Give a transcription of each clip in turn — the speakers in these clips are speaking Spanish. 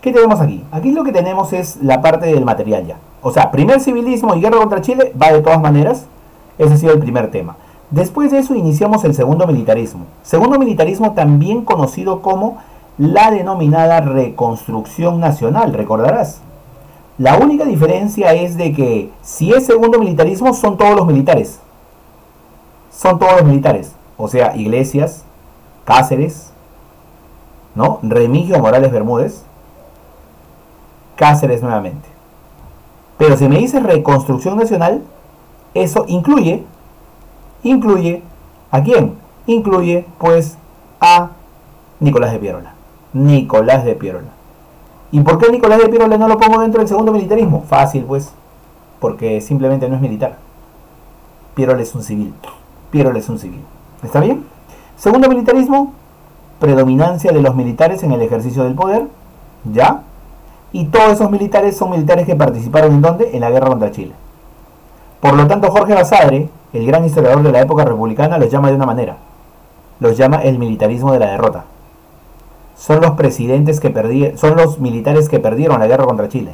¿Qué tenemos aquí? Aquí lo que tenemos es la parte del material ya. O sea, primer civilismo y guerra contra Chile va de todas maneras. Ese ha sido el primer tema. Después de eso iniciamos el segundo militarismo. Segundo militarismo también conocido como la denominada reconstrucción nacional, recordarás. La única diferencia es de que si es segundo militarismo son todos los militares. Son todos los militares. O sea, Iglesias, Cáceres, ¿no? Remigio Morales Bermúdez, Cáceres nuevamente. Pero si me dices reconstrucción nacional, eso incluye, incluye, ¿a quién? Incluye pues a Nicolás de Pierola. Nicolás de Pierola. ¿Y por qué Nicolás de Pierola no lo pongo dentro del segundo militarismo? Fácil pues, porque simplemente no es militar. Pierola es un civil. Pierola es un civil. ¿Está bien? Segundo militarismo, predominancia de los militares en el ejercicio del poder, ¿ya? Y todos esos militares son militares que participaron en dónde? En la guerra contra Chile. Por lo tanto, Jorge Basadre, el gran historiador de la época republicana, los llama de una manera. Los llama el militarismo de la derrota. Son los presidentes que perdieron, son los militares que perdieron la guerra contra Chile.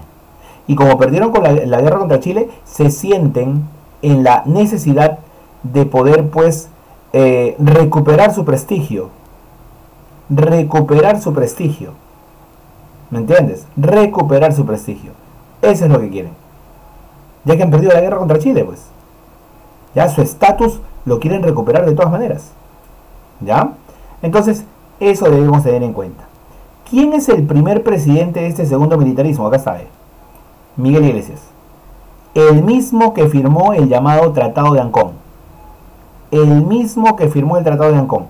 Y como perdieron con la, guerra contra Chile, se sienten en la necesidad de poder, pues, eh, recuperar su prestigio. Recuperar su prestigio. ¿Me entiendes? Recuperar su prestigio. Eso es lo que quieren. Ya que han perdido la guerra contra Chile, pues. Ya su estatus lo quieren recuperar de todas maneras. ¿Ya? Entonces, eso debemos tener en cuenta. ¿Quién es el primer presidente de este segundo militarismo? Acá está. Miguel Iglesias. El mismo que firmó el llamado Tratado de Ancón. El mismo que firmó el Tratado de Ancón.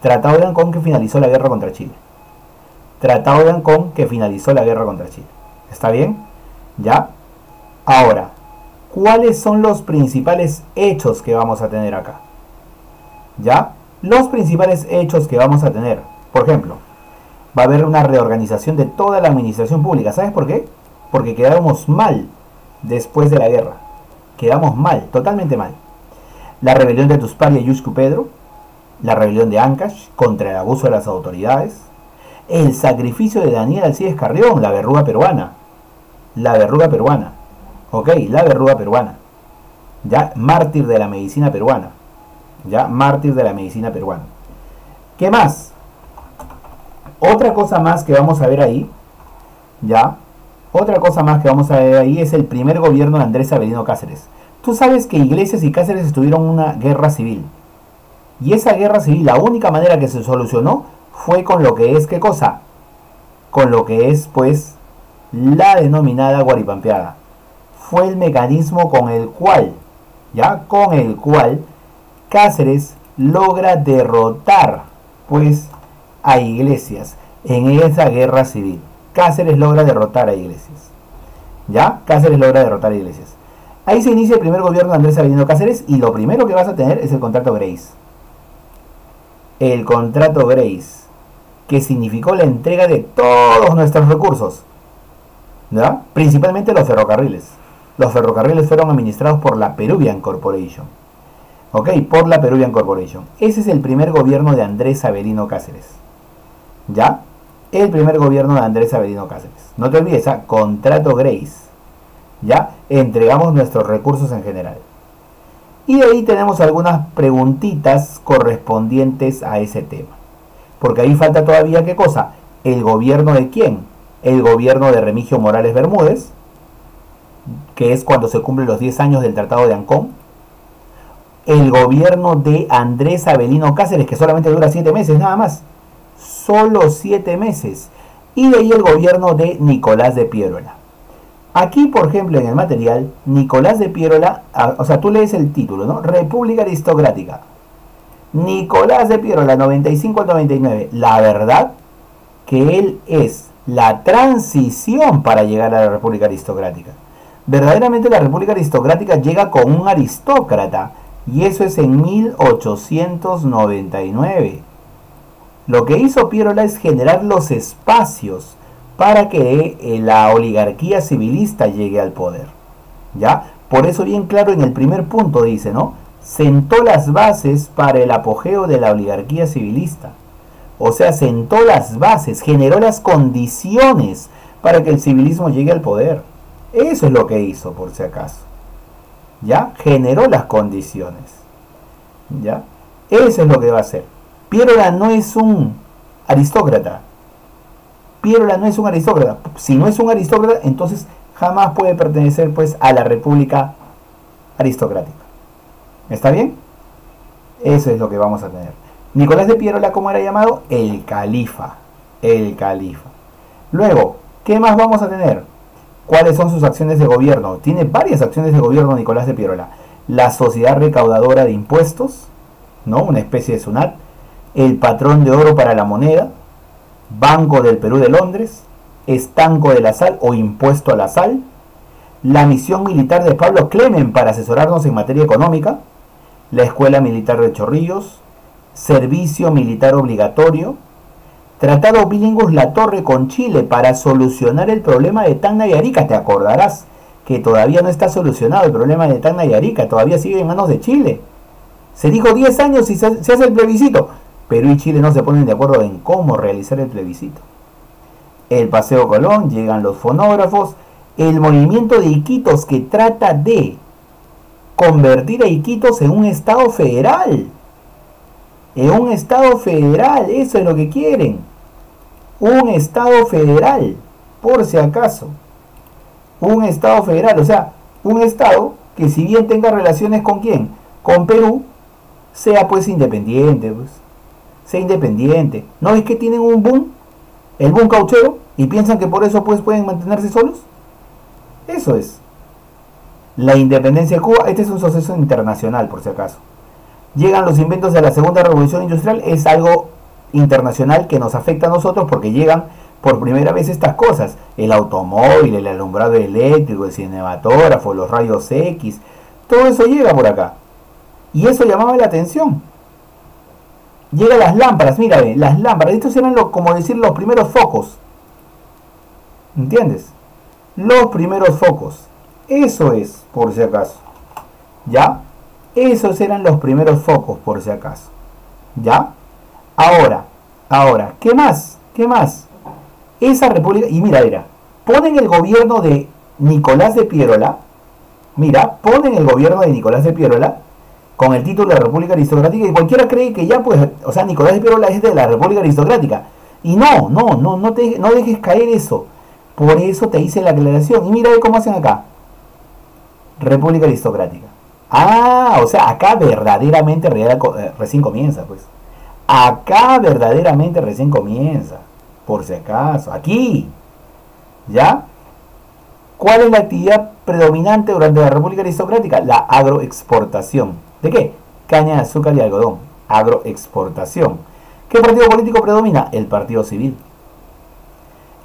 Tratado de Ancón que finalizó la guerra contra Chile. Tratado de Ancón que finalizó la guerra contra Chile. ¿Está bien? ¿Ya? Ahora, ¿cuáles son los principales hechos que vamos a tener acá? ¿Ya? Los principales hechos que vamos a tener. Por ejemplo, va a haber una reorganización de toda la administración pública. ¿Sabes por qué? Porque quedamos mal después de la guerra. Quedamos mal, totalmente mal. La rebelión de Tuspari y Yushku Pedro, la rebelión de Ancash contra el abuso de las autoridades, el sacrificio de Daniel Alcides Carrión, la verruga peruana, la verruga peruana, ok, la verruga peruana, ya mártir de la medicina peruana, ya mártir de la medicina peruana. ¿Qué más? Otra cosa más que vamos a ver ahí, ya, otra cosa más que vamos a ver ahí es el primer gobierno de Andrés Avelino Cáceres. Tú sabes que Iglesias y Cáceres estuvieron en una guerra civil. Y esa guerra civil, la única manera que se solucionó fue con lo que es, ¿qué cosa? Con lo que es, pues, la denominada guaripampeada. Fue el mecanismo con el cual, ya, con el cual Cáceres logra derrotar, pues, a Iglesias en esa guerra civil. Cáceres logra derrotar a Iglesias. ¿Ya? Cáceres logra derrotar a Iglesias. Ahí se inicia el primer gobierno de Andrés Avelino Cáceres y lo primero que vas a tener es el contrato Grace. El contrato Grace, que significó la entrega de todos nuestros recursos, ¿ya? principalmente los ferrocarriles. Los ferrocarriles fueron administrados por la Peruvian Corporation. ¿Ok? Por la Peruvian Corporation. Ese es el primer gobierno de Andrés Avelino Cáceres. ¿Ya? El primer gobierno de Andrés Avelino Cáceres. No te olvides, ¿ah? contrato Grace. ¿Ya? Entregamos nuestros recursos en general. Y ahí tenemos algunas preguntitas correspondientes a ese tema. Porque ahí falta todavía qué cosa? ¿El gobierno de quién? El gobierno de Remigio Morales Bermúdez, que es cuando se cumplen los 10 años del Tratado de Ancón. El gobierno de Andrés Avelino Cáceres, que solamente dura 7 meses nada más. Solo 7 meses. Y de ahí el gobierno de Nicolás de Piérola. Aquí, por ejemplo, en el material, Nicolás de Piérola, o sea, tú lees el título, ¿no? República Aristocrática. Nicolás de Piérola, 95 al 99. La verdad que él es la transición para llegar a la República Aristocrática. Verdaderamente la República Aristocrática llega con un aristócrata y eso es en 1899. Lo que hizo Piérola es generar los espacios para que eh, la oligarquía civilista llegue al poder. ¿Ya? Por eso bien claro en el primer punto dice, ¿no? Sentó las bases para el apogeo de la oligarquía civilista. O sea, sentó las bases, generó las condiciones para que el civilismo llegue al poder. Eso es lo que hizo, por si acaso. ¿Ya? Generó las condiciones. ¿Ya? Eso es lo que va a hacer. Piérola no es un aristócrata. Piérola no es un aristócrata. Si no es un aristócrata, entonces jamás puede pertenecer pues a la república aristocrática. ¿Está bien? Eso es lo que vamos a tener. Nicolás de Piérola, ¿cómo era llamado? El califa. El califa. Luego, ¿qué más vamos a tener? ¿Cuáles son sus acciones de gobierno? Tiene varias acciones de gobierno Nicolás de Piérola. La sociedad recaudadora de impuestos, ¿no? Una especie de SUNAT. El patrón de oro para la moneda. Banco del Perú de Londres. Estanco de la sal o impuesto a la sal. La misión militar de Pablo Clemen para asesorarnos en materia económica. La Escuela Militar de Chorrillos. Servicio Militar Obligatorio Tratado bilingües La Torre con Chile para solucionar el problema de Tacna y Arica. Te acordarás que todavía no está solucionado el problema de Tacna y Arica, todavía sigue en manos de Chile. Se dijo 10 años y se, hace el plebiscito. Perú y Chile no se ponen de acuerdo en cómo realizar el plebiscito. El Paseo Colón, llegan los fonógrafos, el movimiento de Iquitos que trata de convertir a Iquitos en un estado federal. En un estado federal, eso es lo que quieren un Estado federal, por si acaso. Un Estado federal, o sea, un Estado que si bien tenga relaciones con quién, con Perú, sea pues independiente, pues. Sea independiente. ¿No es que tienen un boom? El boom cauchero y piensan que por eso pues pueden mantenerse solos. Eso es. La independencia de Cuba, este es un suceso internacional, por si acaso. Llegan los inventos de la segunda revolución industrial, es algo internacional que nos afecta a nosotros porque llegan por primera vez estas cosas, el automóvil, el alumbrado eléctrico, el cinematógrafo, los rayos X, todo eso llega por acá. Y eso llamaba la atención. Llegan las lámparas, mira, las lámparas, estos eran como decir los primeros focos. ¿Entiendes? Los primeros focos. Eso es, por si acaso. ¿Ya? Esos eran los primeros focos, por si acaso. ¿Ya? Ahora, ahora, ¿qué más? ¿Qué más? Esa república, y mira, mira, ponen el gobierno de Nicolás de Pierola, mira, ponen el gobierno de Nicolás de Pierola con el título de República Aristocrática y cualquiera cree que ya, pues, o sea, Nicolás de Pierola es de la República Aristocrática. Y no, no, no, no, te, no dejes caer eso. Por eso te hice la aclaración. Y mira cómo hacen acá. República Aristocrática. Ah, o sea, acá verdaderamente eh, recién comienza, pues. Acá verdaderamente recién comienza, por si acaso, aquí. ¿Ya? ¿Cuál es la actividad predominante durante la República Aristocrática? La agroexportación. ¿De qué? Caña de azúcar y algodón. Agroexportación. ¿Qué partido político predomina? El Partido Civil.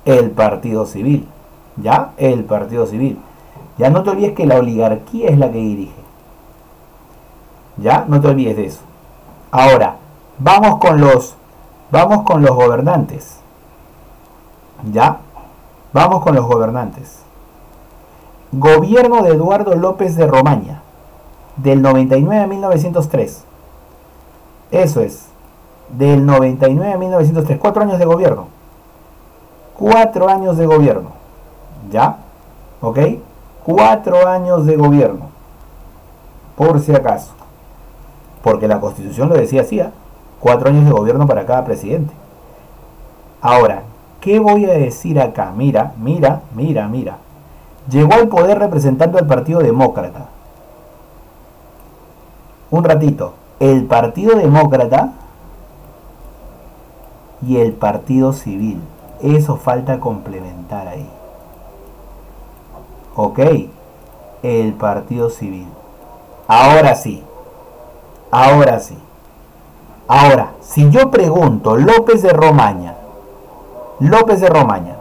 El Partido Civil. ¿Ya? El Partido Civil. Ya no te olvides que la oligarquía es la que dirige. ¿Ya? No te olvides de eso. Ahora, Vamos con los vamos con los gobernantes. ¿Ya? Vamos con los gobernantes. Gobierno de Eduardo López de Romaña, del 99 a 1903. Eso es, del 99 a 1903. Cuatro años de gobierno. Cuatro años de gobierno. ¿Ya? ¿Ok? Cuatro años de gobierno. Por si acaso. Porque la constitución lo decía así. ¿ah? cuatro años de gobierno para cada presidente. Ahora, ¿qué voy a decir acá? Mira, mira, mira, mira. Llegó al poder representando al Partido Demócrata. Un ratito. El Partido Demócrata y el Partido Civil. Eso falta complementar ahí. Ok. El Partido Civil. Ahora sí. Ahora sí. Ahora, si yo pregunto López de Romaña, López de Romaña,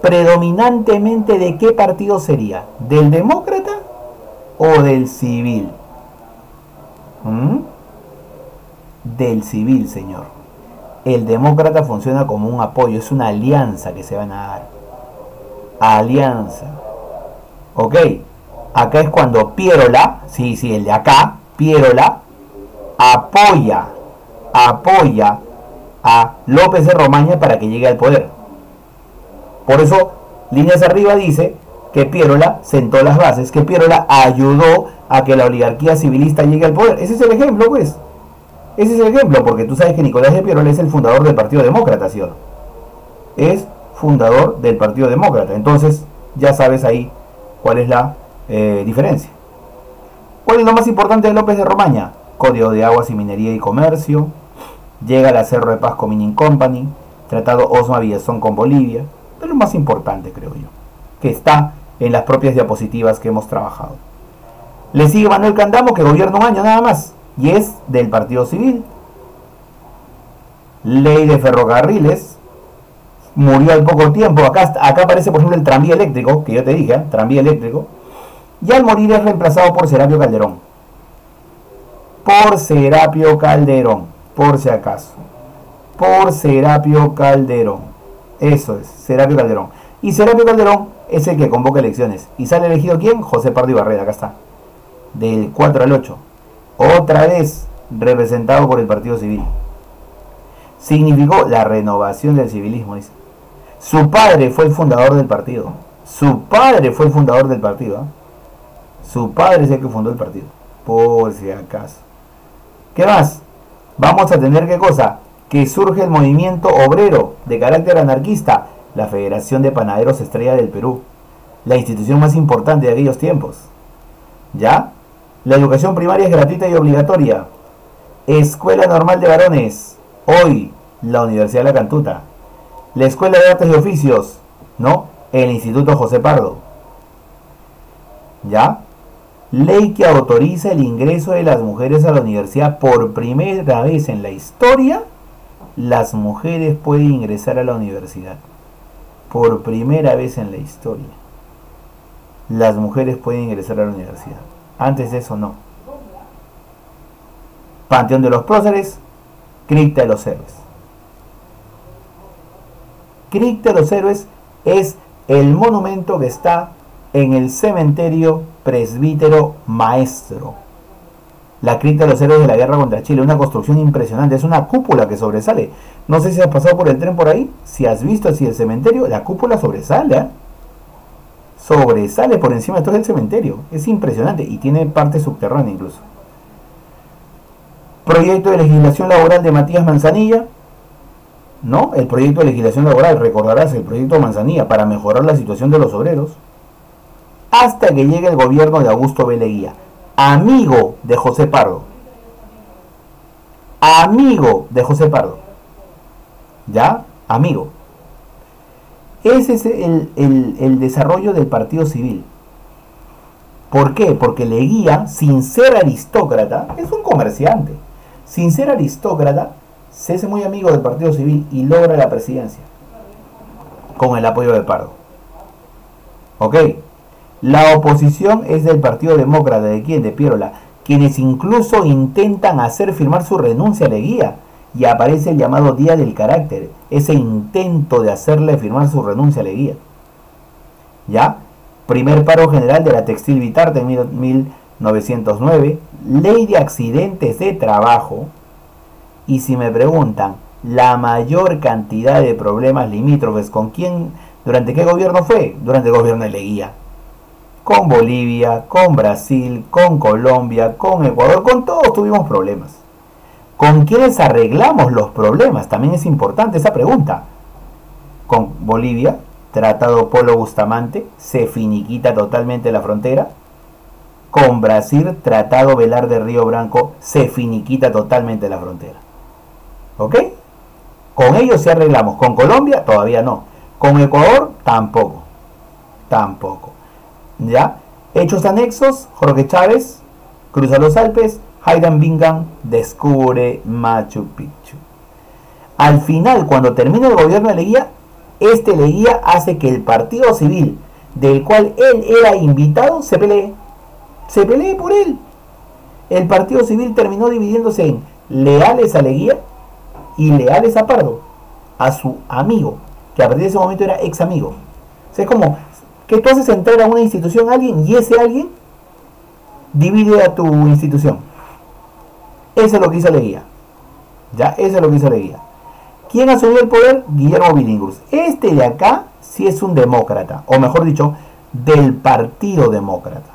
predominantemente de qué partido sería, del demócrata o del civil? Del civil, señor. El demócrata funciona como un apoyo, es una alianza que se van a dar. Alianza. ¿Ok? Acá es cuando Pierola, sí, sí, el de acá, Pierola, apoya, apoya a López de Romaña para que llegue al poder. Por eso, líneas arriba dice que Pierola sentó las bases, que Pierola ayudó a que la oligarquía civilista llegue al poder. Ese es el ejemplo, pues. Ese es el ejemplo, porque tú sabes que Nicolás de es el fundador del Partido Demócrata, ¿sí o no? Es fundador del Partido Demócrata. Entonces, ya sabes ahí cuál es la eh, diferencia. ¿Cuál es lo más importante de López de Romaña? Código de Aguas y Minería y Comercio, llega la Cerro de Paz con Mining Company, Tratado Osma Villazón con Bolivia, es lo más importante creo yo, que está en las propias diapositivas que hemos trabajado. Le sigue Manuel Candamo que gobierna un año nada más y es del Partido Civil. Ley de ferrocarriles, murió al poco tiempo. Acá, aparece, por ejemplo, el tranvía eléctrico, que yo te dije, ¿eh? tranvía eléctrico. Y al morir es reemplazado por Serapio Calderón. Por Serapio Calderón, por si acaso. Por Serapio Calderón. Eso es, Serapio Calderón. Y Serapio Calderón es el que convoca elecciones. ¿Y sale elegido quién? José Pardo Barrera, acá está. Del 4 al 8. Otra vez representado por el Partido Civil. Significó la renovación del civilismo. Su padre fue el fundador del partido. Su padre fue el fundador del partido. ¿ah? Su padre es el que fundó el partido. Por si acaso. ¿Qué más? Vamos a tener qué cosa? Que surge el movimiento obrero de carácter anarquista, la Federación de Panaderos Estrella del Perú, la institución más importante de aquellos tiempos. ¿Ya? La educación primaria es gratuita y obligatoria. Escuela Normal de Varones. Hoy, la Universidad de la Cantuta la Escuela de Artes y Oficios, ¿no? El Instituto José Pardo. ¿Ya? Ley que autoriza el ingreso de las mujeres a la universidad por primera vez en la historia. Las mujeres pueden ingresar a la universidad. Por primera vez en la historia. Las mujeres pueden ingresar a la universidad. Antes de eso no. Panteón de los próceres, cripta de los héroes. Cripta de los Héroes es el monumento que está en el cementerio presbítero maestro. La cripta de los héroes de la guerra contra Chile, una construcción impresionante, es una cúpula que sobresale. No sé si has pasado por el tren por ahí, si has visto así el cementerio, la cúpula sobresale. ¿eh? Sobresale por encima de todo el cementerio. Es impresionante y tiene parte subterránea incluso. Proyecto de legislación laboral de Matías Manzanilla, ¿no? El proyecto de legislación laboral, recordarás el proyecto Manzanilla para mejorar la situación de los obreros, hasta que llegue el gobierno de Augusto Beleguía, amigo de José Pardo. Amigo de José Pardo. ¿Ya? Amigo. Ese es el, el desarrollo del partido civil. ¿Por qué? Porque Leguía, sin ser aristócrata, es un comerciante. Sin ser aristócrata, se hace muy amigo del Partido Civil y logra la presidencia con el apoyo de Pardo. ¿Ok? La oposición es del Partido Demócrata, ¿de quién? De Pierola, quienes incluso intentan hacer firmar su renuncia a Leguía y aparece el llamado Día del Carácter, ese intento de hacerle firmar su renuncia a Leguía. ¿Ya? Primer paro general de la Textil Vitarte en 1909, ley de accidentes de trabajo, y si me preguntan la mayor cantidad de problemas limítrofes, ¿con quién? ¿Durante qué gobierno fue? Durante el gobierno de Leguía. Con Bolivia, con Brasil, con Colombia, con Ecuador, con todos tuvimos problemas. ¿Con quiénes arreglamos los problemas? También es importante esa pregunta. Con Bolivia, Tratado Polo Bustamante, se finiquita totalmente la frontera. Con Brasil, Tratado Velar de Río Branco, se finiquita totalmente la frontera. ¿Ok? Con ellos sí arreglamos. Con Colombia todavía no. Con Ecuador tampoco. Tampoco. ¿Ya? Hechos anexos, Jorge Chávez cruza los Alpes, Hayden Bingham descubre Machu Picchu. Al final, cuando termina el gobierno de Leguía, este Leguía hace que el partido civil del cual él era invitado se pelee. Se pelee por él. El partido civil terminó dividiéndose en leales a Leguía y leales a Pardo, a su amigo, que a partir de ese momento era ex amigo. es como que tú haces entrar a una institución a alguien y ese alguien divide a tu institución. Eso es lo que hizo Leguía. ¿Ya? Eso es lo que hizo Leguía. ¿Quién asumió el poder? Guillermo Billinghurst. Este de acá sí es un demócrata, o mejor dicho, del Partido Demócrata.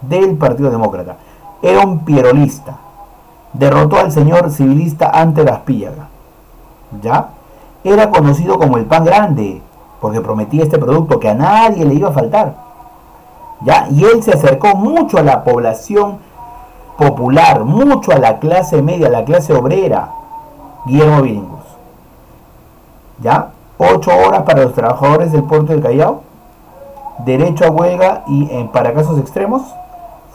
Del Partido Demócrata. Era un pierolista. Derrotó al señor civilista ante las Píllaga. ¿Ya? Era conocido como el pan grande, porque prometía este producto que a nadie le iba a faltar. ¿Ya? Y él se acercó mucho a la población popular, mucho a la clase media, a la clase obrera, Guillermo Billinghurst. ¿Ya? Ocho horas para los trabajadores del puerto del Callao, derecho a huelga y en, para casos extremos,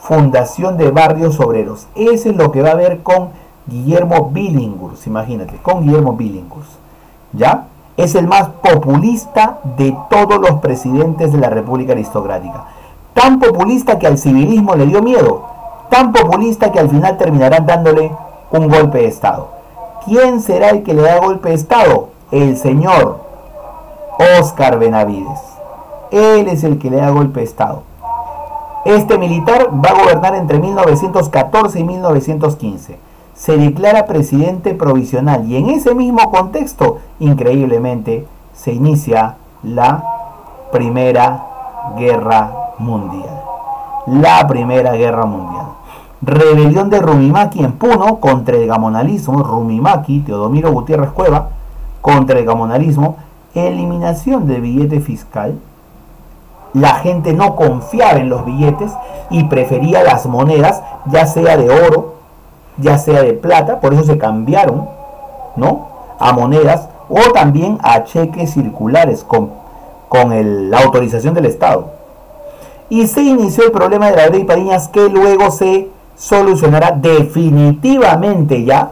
fundación de barrios obreros. Eso es lo que va a haber con Guillermo Billinghurst, imagínate, con Guillermo Billinghurst. ¿Ya? es el más populista de todos los presidentes de la República Aristocrática. Tan populista que al civilismo le dio miedo, tan populista que al final terminarán dándole un golpe de Estado. ¿Quién será el que le da golpe de Estado? El señor Oscar Benavides. Él es el que le da golpe de Estado. Este militar va a gobernar entre 1914 y 1915 se declara presidente provisional y en ese mismo contexto, increíblemente, se inicia la Primera Guerra Mundial. La Primera Guerra Mundial. Rebelión de Rumimaki en Puno contra el gamonalismo. Rumimaki, Teodomiro Gutiérrez Cueva, contra el gamonalismo. Eliminación del billete fiscal. La gente no confiaba en los billetes y prefería las monedas, ya sea de oro, ya sea de plata, por eso se cambiaron, ¿no? A monedas o también a cheques circulares con, con la autorización del Estado. Y se inició el problema de la ley Pariñas que luego se solucionará definitivamente ya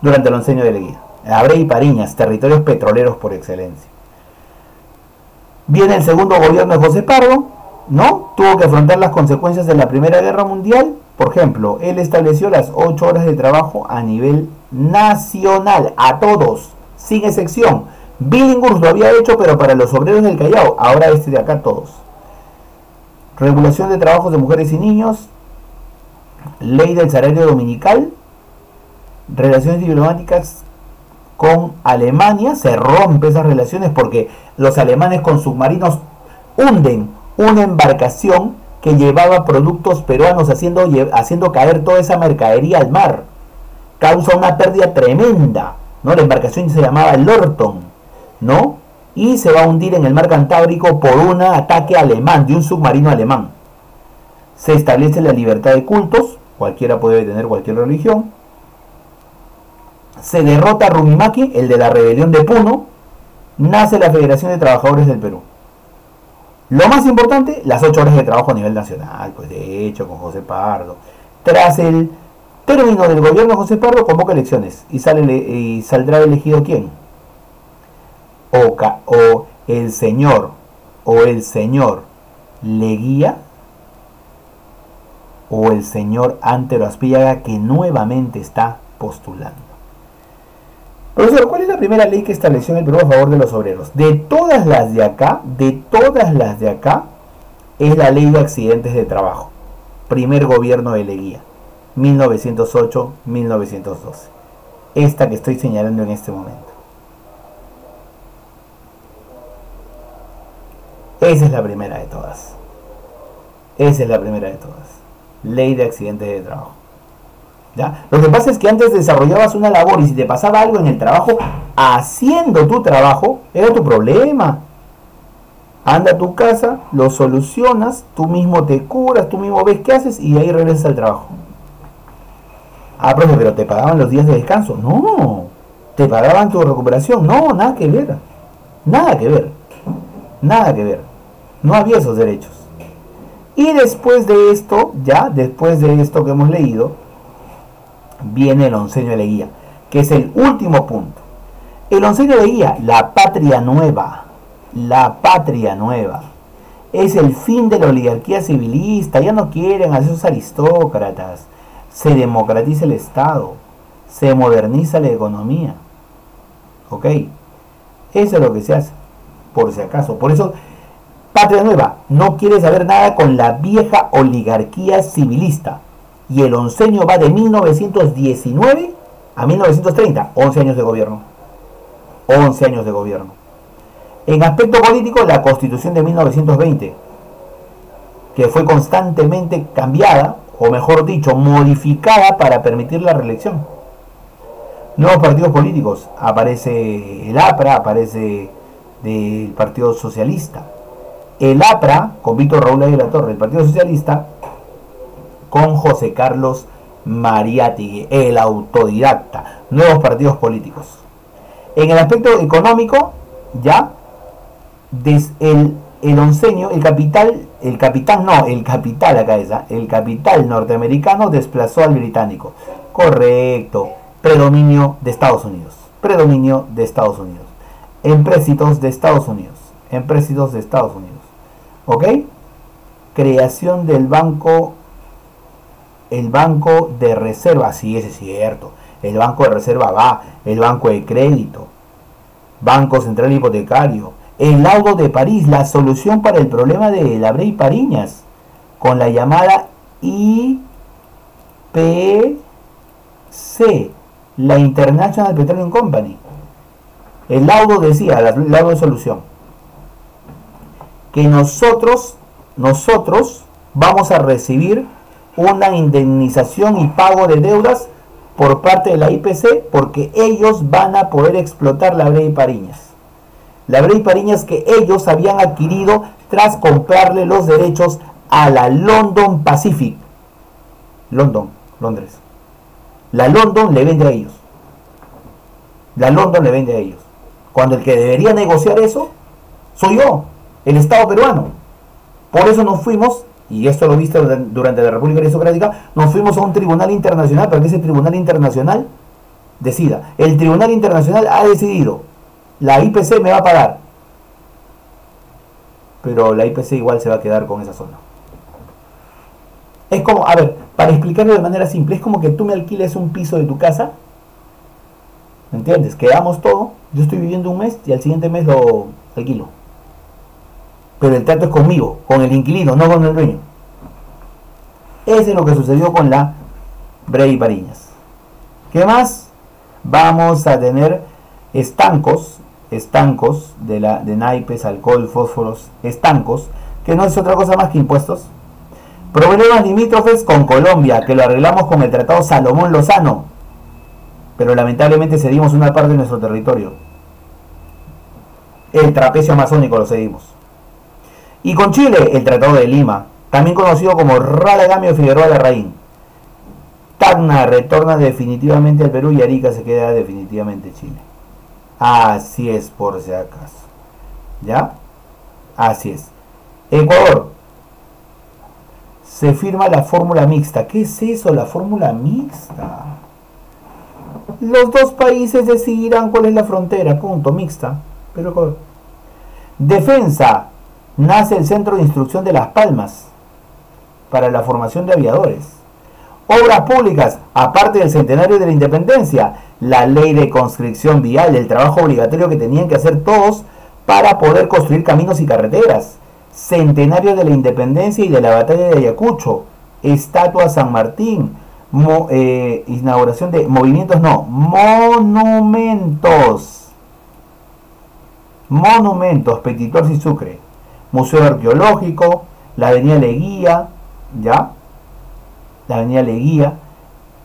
durante el onceño de Leguía. Abre y Pariñas, territorios petroleros por excelencia. Viene el segundo gobierno de José Pardo, ¿no? Tuvo que afrontar las consecuencias de la Primera Guerra Mundial por ejemplo, él estableció las 8 horas de trabajo a nivel nacional, a todos, sin excepción. Billinghurst lo había hecho, pero para los obreros del Callao, ahora este de acá todos. Regulación de trabajos de mujeres y niños, ley del salario dominical, relaciones diplomáticas con Alemania, se rompe esas relaciones porque los alemanes con submarinos hunden una embarcación que llevaba productos peruanos haciendo, haciendo caer toda esa mercadería al mar. Causa una pérdida tremenda. ¿no? La embarcación se llamaba Lorton, ¿no? Y se va a hundir en el mar Cantábrico por un ataque alemán, de un submarino alemán. Se establece la libertad de cultos, cualquiera puede tener cualquier religión. Se derrota a Rumimaki, el de la rebelión de Puno. Nace la Federación de Trabajadores del Perú. Lo más importante, las ocho horas de trabajo a nivel nacional, pues de hecho, con José Pardo. Tras el término del gobierno de José Pardo, convoca elecciones y, sale, y saldrá elegido quién? O, o el señor, o el señor Leguía, o el señor Antero Aspillaga, que nuevamente está postulando. Profesor, ¿cuál es la primera ley que estableció en el Perú a favor de los obreros? De todas las de acá, de todas las de acá, es la ley de accidentes de trabajo. Primer gobierno de Leguía, 1908-1912. Esta que estoy señalando en este momento. Esa es la primera de todas. Esa es la primera de todas. Ley de accidentes de trabajo. Lo que pasa es que antes desarrollabas una labor y si te pasaba algo en el trabajo, haciendo tu trabajo, era tu problema. Anda a tu casa, lo solucionas, tú mismo te curas, tú mismo ves qué haces y ahí regresas al trabajo. Ah, profe, pero te pagaban los días de descanso. No, te pagaban tu recuperación. No, nada que ver. Nada que ver. Nada que ver. No había esos derechos. Y después de esto, ya después de esto que hemos leído, viene el onceño de Leguía, que es el último punto. El onceño de Leguía, la patria nueva, la patria nueva, es el fin de la oligarquía civilista, ya no quieren a esos aristócratas, se democratiza el Estado, se moderniza la economía. ¿Ok? Eso es lo que se hace, por si acaso. Por eso, Patria Nueva no quiere saber nada con la vieja oligarquía civilista y el onceño va de 1919 a 1930, 11 años de gobierno. 11 años de gobierno. En aspecto político, la constitución de 1920, que fue constantemente cambiada, o mejor dicho, modificada para permitir la reelección. Nuevos partidos políticos, aparece el APRA, aparece del Partido Socialista. El APRA, con Víctor Raúl de la Torre, el Partido Socialista, con José Carlos Mariátegui, el autodidacta. Nuevos partidos políticos. En el aspecto económico, ya, el, el onceño, el capital, el capital no, el capital acá es, el capital norteamericano desplazó al británico. Correcto, predominio de Estados Unidos. Predominio de Estados Unidos. Empréstitos de Estados Unidos. Empréstitos de Estados Unidos. ¿Ok? Creación del banco, el banco de reserva, sí, ese es cierto. El banco de reserva va, el banco de crédito, Banco Central Hipotecario, el laudo de París, la solución para el problema de Labre y Pariñas, con la llamada IPC, la International Petroleum Company. El laudo decía, el laudo de solución, que nosotros, nosotros vamos a recibir una indemnización y pago de deudas por parte de la IPC porque ellos van a poder explotar la Brea y Pariñas. La Brea y Pariñas que ellos habían adquirido tras comprarle los derechos a la London Pacific. London, Londres. La London le vende a ellos. La London le vende a ellos. Cuando el que debería negociar eso soy yo el Estado peruano. Por eso nos fuimos, y esto lo viste durante la República Aristocrática, nos fuimos a un tribunal internacional para que ese tribunal internacional decida. El tribunal internacional ha decidido, la IPC me va a pagar, pero la IPC igual se va a quedar con esa zona. Es como, a ver, para explicarlo de manera simple, es como que tú me alquiles un piso de tu casa, ¿me entiendes? Quedamos todo, yo estoy viviendo un mes y al siguiente mes lo alquilo pero el trato es conmigo, con el inquilino, no con el dueño. Ese es lo que sucedió con la Brey Pariñas. ¿Qué más? Vamos a tener estancos, estancos de, la, de naipes, alcohol, fósforos, estancos, que no es otra cosa más que impuestos. Problemas limítrofes con Colombia, que lo arreglamos con el Tratado Salomón Lozano, pero lamentablemente cedimos una parte de nuestro territorio. El trapecio amazónico lo cedimos. Y con Chile, el Tratado de Lima, también conocido como Ralagamio Figueroa Larraín. Tacna retorna definitivamente al Perú y Arica se queda definitivamente Chile. Así es, por si acaso. ¿Ya? Así es. Ecuador. Se firma la fórmula mixta. ¿Qué es eso, la fórmula mixta? Los dos países decidirán cuál es la frontera, punto, mixta. Pero Defensa nace el Centro de Instrucción de Las Palmas para la formación de aviadores. Obras públicas, aparte del centenario de la independencia, la ley de conscripción vial, el trabajo obligatorio que tenían que hacer todos para poder construir caminos y carreteras, centenario de la independencia y de la batalla de Ayacucho, estatua San Martín, eh, inauguración de movimientos, no, monumentos, monumentos, Petitor y Sucre. Museo Arqueológico, la Avenida Leguía, ¿ya? La Avenida Leguía,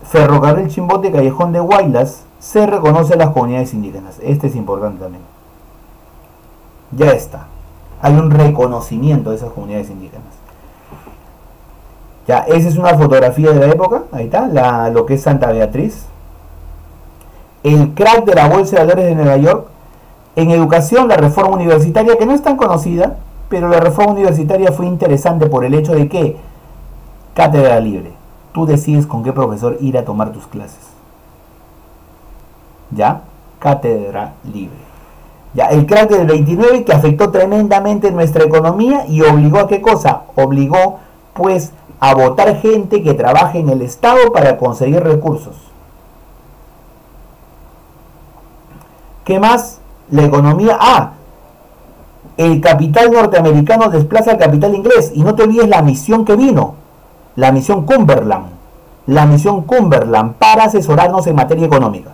Ferrocarril Chimbote, Callejón de Guaylas, se reconoce a las comunidades indígenas. Este es importante también. Ya está. Hay un reconocimiento de esas comunidades indígenas. Ya, esa es una fotografía de la época. Ahí está, la, lo que es Santa Beatriz. El crack de la Bolsa de Valores de Nueva York. En educación, la reforma universitaria, que no es tan conocida, pero la reforma universitaria fue interesante por el hecho de que, cátedra libre, tú decides con qué profesor ir a tomar tus clases. ¿Ya? Cátedra libre. Ya, el crack del 29 que afectó tremendamente nuestra economía y obligó a qué cosa? Obligó pues a votar gente que trabaje en el Estado para conseguir recursos. ¿Qué más? La economía... Ah, el capital norteamericano desplaza al capital inglés. Y no te olvides la misión que vino, la misión Cumberland. La misión Cumberland para asesorarnos en materia económica.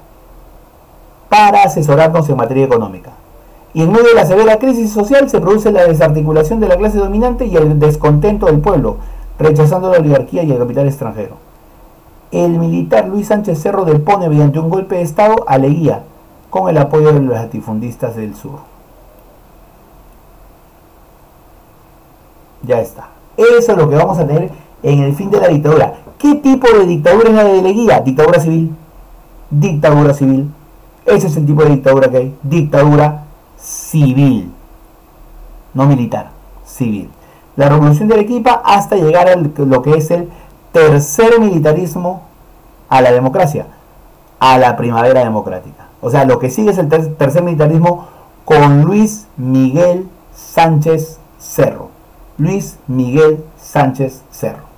para asesorarnos en materia económica. Y en medio de la severa crisis social se produce la desarticulación de la clase dominante y el descontento del pueblo, rechazando la oligarquía y el capital extranjero. El militar Luis Sánchez Cerro depone mediante un golpe de Estado a Leguía, con el apoyo de los latifundistas del sur. Ya está. Eso es lo que vamos a tener en el fin de la dictadura. ¿Qué tipo de dictadura es la de Leguía? Dictadura civil. Dictadura civil. Ese es el tipo de dictadura que hay. Dictadura civil. No militar, civil. La revolución de Arequipa hasta llegar a lo que es el tercer militarismo a la democracia, a la primavera democrática. O sea, lo que sigue es el tercer militarismo con Luis Miguel Sánchez Cerro. Luis Miguel Sánchez Cerro.